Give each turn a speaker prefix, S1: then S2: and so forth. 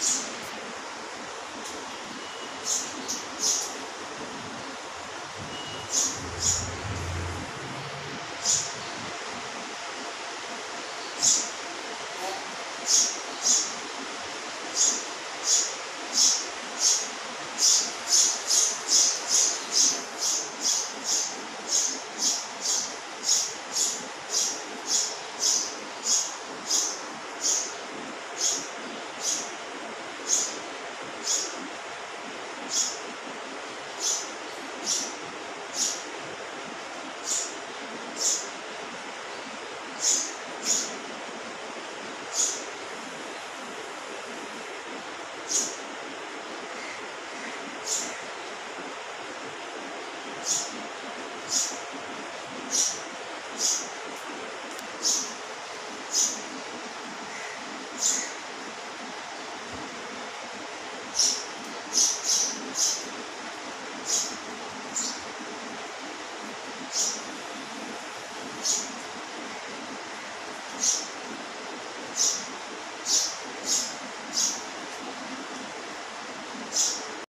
S1: Yes.